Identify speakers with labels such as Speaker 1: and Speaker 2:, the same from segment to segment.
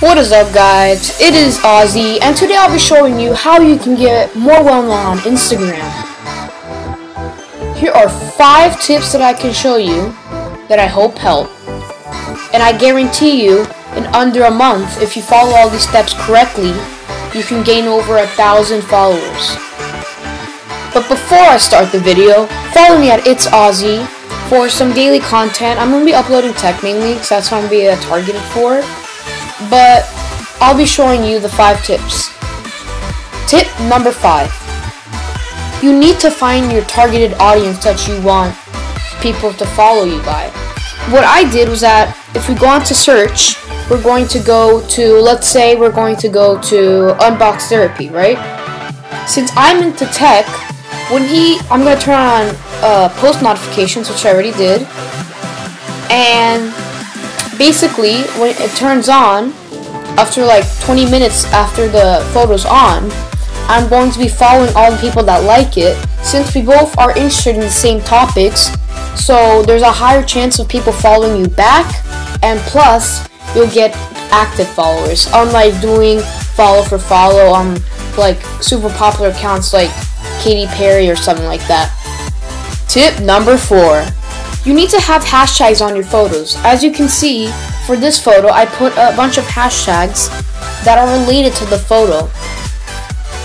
Speaker 1: What is up guys, it is Ozzy, and today I'll be showing you how you can get more well known on Instagram. Here are 5 tips that I can show you that I hope help. And I guarantee you, in under a month, if you follow all these steps correctly, you can gain over a thousand followers. But before I start the video, follow me at It's Ozzy for some daily content. I'm going to be uploading tech mainly, because that's what I'm going to be uh, targeted for but I'll be showing you the five tips. Tip number five. You need to find your targeted audience that you want people to follow you by. What I did was that if we go on to search, we're going to go to, let's say we're going to go to Unbox Therapy, right? Since I'm into tech, when he, I'm going to turn on uh, post notifications, which I already did, and basically, when it turns on, after like 20 minutes after the photo's on, I'm going to be following all the people that like it, since we both are interested in the same topics, so there's a higher chance of people following you back, and plus, you'll get active followers, unlike doing follow for follow on like super popular accounts like Katy Perry or something like that. Tip number 4. You need to have hashtags on your photos. As you can see, for this photo, I put a bunch of hashtags that are related to the photo.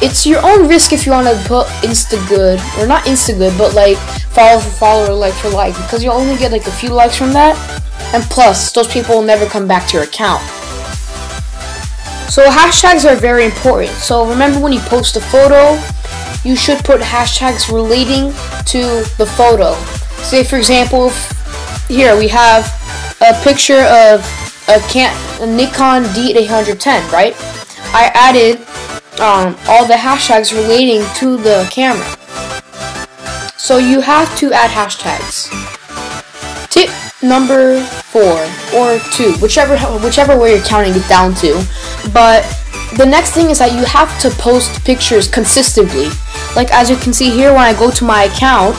Speaker 1: It's your own risk if you want to put Instagood, or not Instagood, but like follow for follow or like for like, because you'll only get like a few likes from that, and plus, those people will never come back to your account. So hashtags are very important. So remember when you post a photo, you should put hashtags relating to the photo. Say for example, here we have a picture of a, can a Nikon D810, right? I added um, all the hashtags relating to the camera. So you have to add hashtags. Tip number four or two, whichever whichever way you're counting it down to. But the next thing is that you have to post pictures consistently. Like as you can see here, when I go to my account,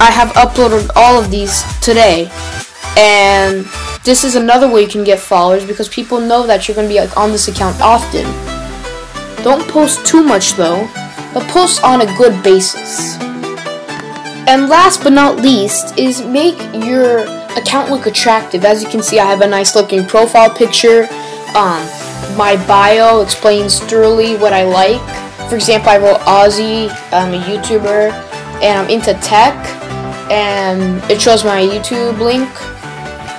Speaker 1: I have uploaded all of these today. And this is another way you can get followers because people know that you're going to be like, on this account often. Don't post too much though, but post on a good basis. And last but not least is make your account look attractive. As you can see, I have a nice looking profile picture. Um, my bio explains thoroughly what I like. For example, I wrote Ozzy, I'm a YouTuber, and I'm into tech and it shows my YouTube link.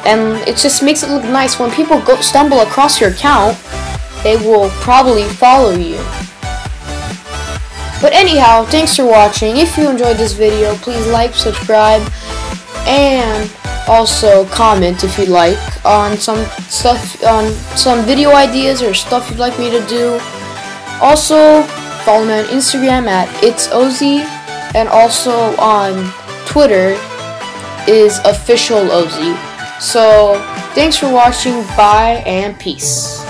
Speaker 1: And it just makes it look nice. When people go stumble across your account they will probably follow you. But anyhow thanks for watching. If you enjoyed this video please like subscribe and also comment if you'd like on some stuff on some video ideas or stuff you'd like me to do. Also follow me on Instagram at it's Ozzy and also on Twitter is official Ozzy. So, thanks for watching, bye, and peace.